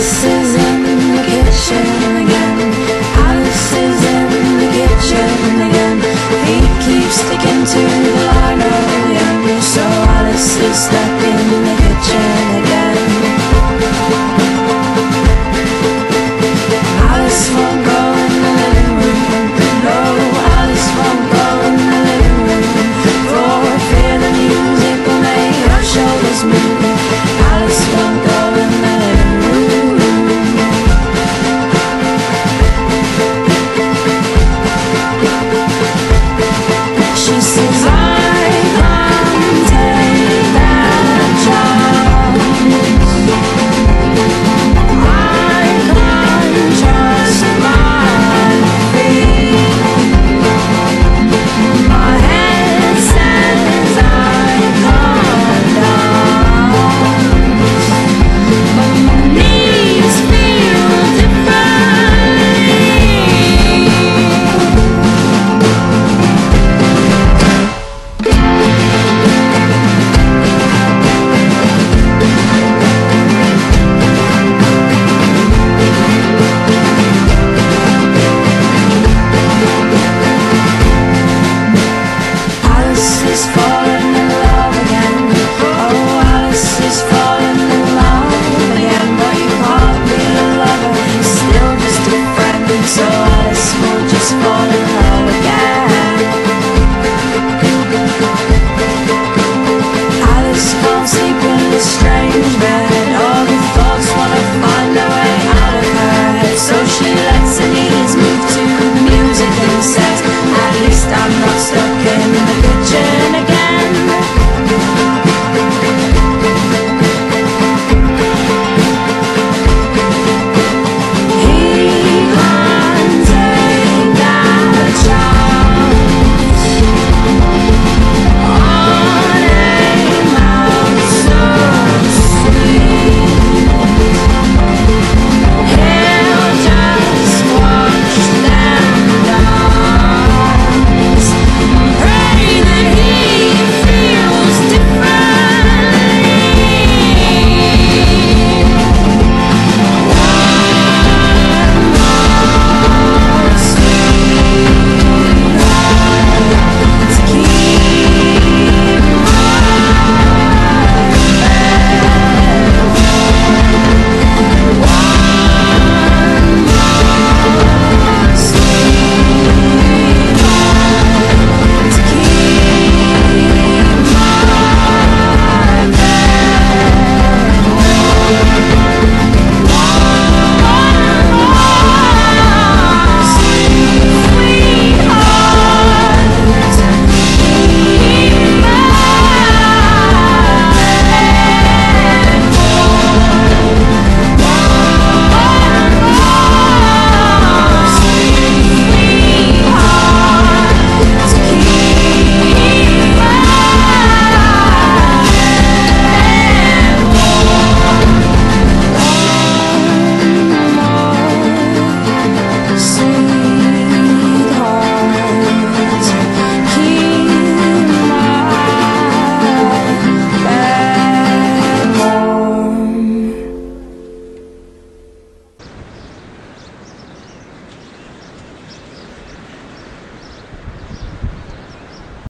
Alice is in the kitchen again. Alice is in the kitchen again. He keeps sticking to the. So Alice is love